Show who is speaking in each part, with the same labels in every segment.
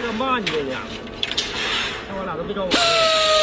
Speaker 1: 这骂你这家伙，看我俩都没招完。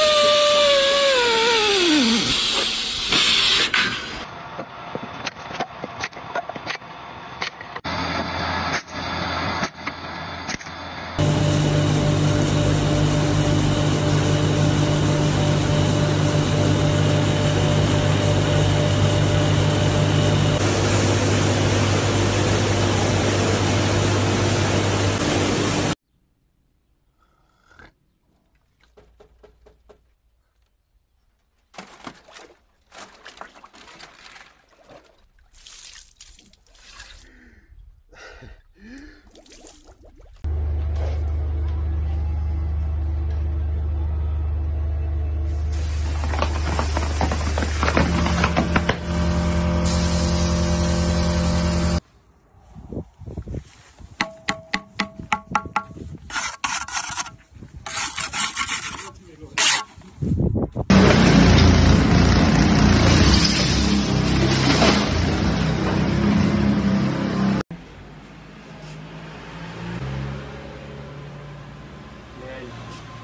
Speaker 1: and